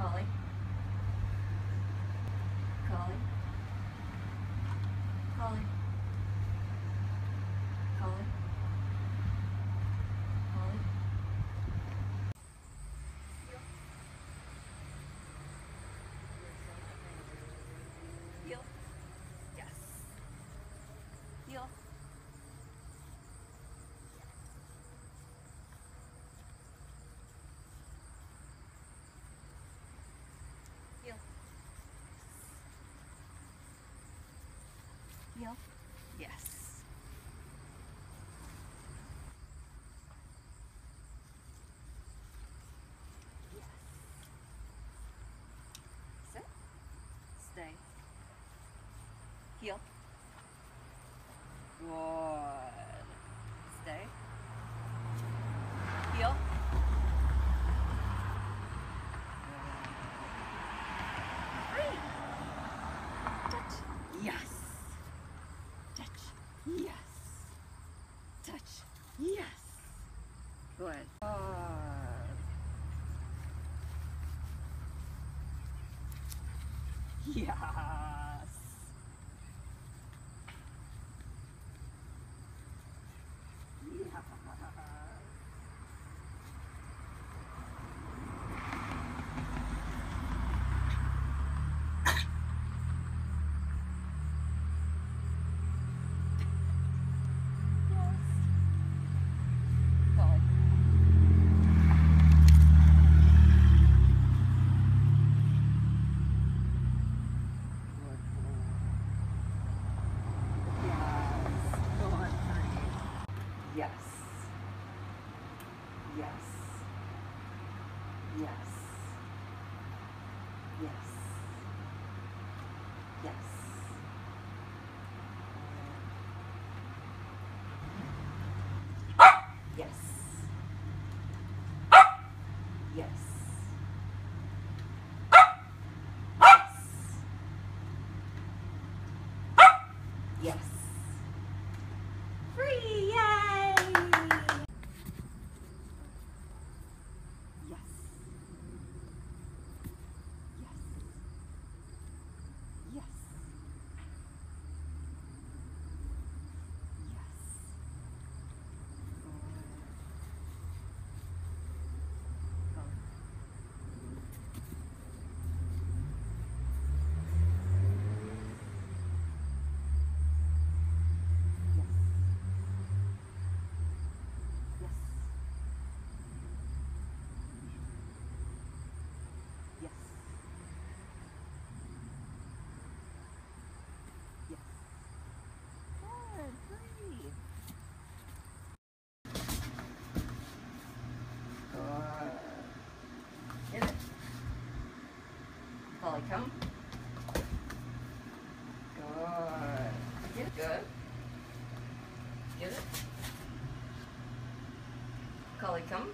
Molly. Heel. Yes. Yes. Sit. Stay. Heel. Good. 呀。Yes. Yes. Yes. Yes. Yes. Yes. Yes. Yes. Yes. Free! Yay! Yes. Yes. Yes. Yes. Go. Go. Yes. Yes. Yes. Yes. Good. Breathe. Good. Get it. Polly, come. Good. Get. Good. Get it. Cawly, come.